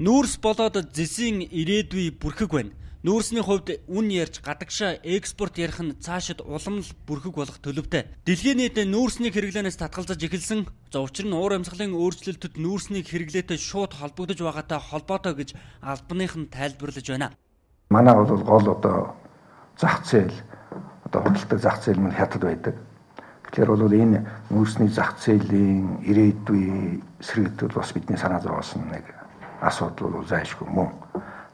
Нүүрс болоод зэсийн ирээдүй бүрхэг байна. Нүүрсний хувьд үн ярьж гадагшаа экспорт ярих нь цаашид улам л бүрхэг болох төлөвтэй. Дэлхийн нийт нүүрсний хэрэглэнээс татгалзаж эхэлсэн. За учир нь уур амьсгалын өөрчлөлтөд нүүрсний хэрэглээтэй шууд холбогдож байгаатай холбоотой гэж албаных нь тайлбарлаж байна. Манай бол гол одоо зах зээл одоо худалдаа зах зээл мань хятад байдаг. Тэгэхээр бол энэ нүүрсний зах зээлийн ирээдүй эсрэгтэл бас бидний санаа зовоосон нэг асуудал бол зайлшгүй мөн.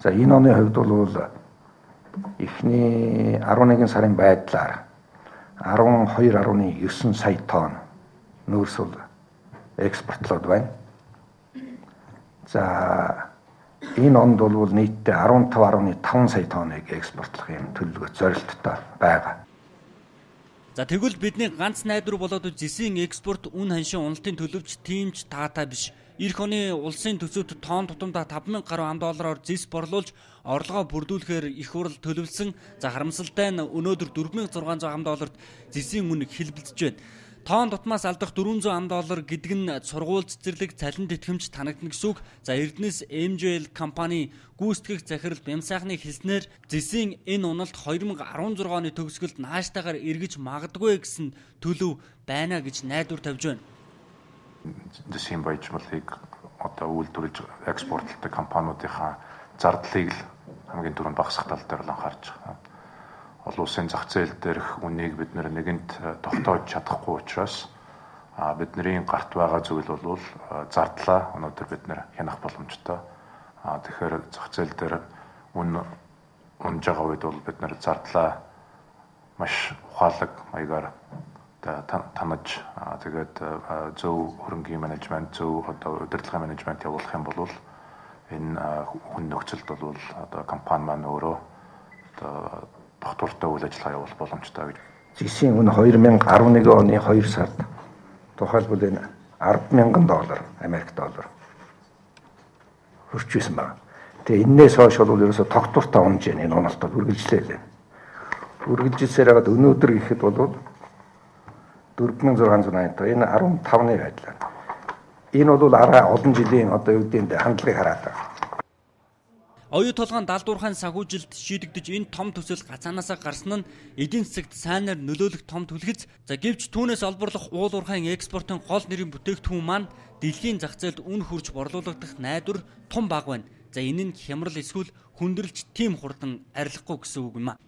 За энэ оны хувьд бол эхний 11 сарын байдлаар 12.9 сая тонн нөөц бол экспортлоод байна. За энэ онд бол нийтдээ 15.5 сая тонныг экспортлох юм төлөвлөгөө зорилттой байгаа. За тэгвэл бидний ганц найдвар болоод зэсийн экспорт үн ханшийн уналтын төлөвч тиймч таатай биш эх оны улсын төсөвт тоон тутамдаа 5000 гаруй ам доллараар зис борлуулж орлогоо бүрдүүлэхээр их хурл төлөвлөсөн. За харамсалтай нь өнөөдөр 4600 ам долларт зисийн үн хэлбэлдэж байна. Тоон дутмаас алдах 400 ам доллар гэдэг нь сургууль цэцэрлэг цалин тэтгэмж танагдана гэсэн үг. За Эрдэнэс MJL компани гүйцэтгэх захирал Бямсайхны хэлснээр зэсийн энэ уналт 2016 оны төгсгөлд нааштайгаар эргэж магадгүй гэсэн төлөв байна гэж найдвар тавьж байна дэсийн баяжмалыг одоо үйлдвэрлэж экспортлдог компаниудынхаа зардлыг л хамгийн түрүүнд багасгах тал дээр л анхаарч. Олон улсын зах зээл дээрх үнийг бид нэгэнт э, тогтоож чадахгүй учраас бидний гарт байгаа зүйл бол зардлаа өнөөдөр бид хянах боломжтой. Тэгэхээр зах зээл дээр үн унж байгаа үед бол бид зардлаа маш ухаалаг маягаар танаж тэгээд зөв хөрөнгийн менежмент зөв одоо удирдлагын менежмент явуулах юм бол энэ хүн нөхцөлд бол одоо компани маань өөрөө одоо тогтвортой үйл ажиллагаа явуулах боломжтой гэж. Жишээ нь 2011 оны 2 сард тухайлбал энэ 100000 доллар Америк доллар хөрчүүлсэн байна. Тэгээ энээс хойш бол ерөөсө тогтвортой онж энэ онолтод үргэлжлээ лээ. Үргэлжилсээр хагаад өнөөдөр гэхэд бол 4680 энэ 15-ны байдлаар. Энэ бол араа олон жилийн одоо юу гэдэг хандлагыг хараад байгаа. Оюу толгойн далдуурхайн санхүүжилт шийдэгдэж энэ том төсөл гацаанаасаа гарсан нь эдийн засагт сайнаар нөлөөлөх том түлхэц. За гэвч түүнээс олборлох уул уурхайн экспортын гол нэрийн бүтээгдэхүүн маань дэлхийн зах зээлд үн хурж борлуулагдах найдвар тун баг байна. За энэ нь хямрал эсвэл хүндрэлж тийм хурдан арилахгүй гэсэн үг юм а.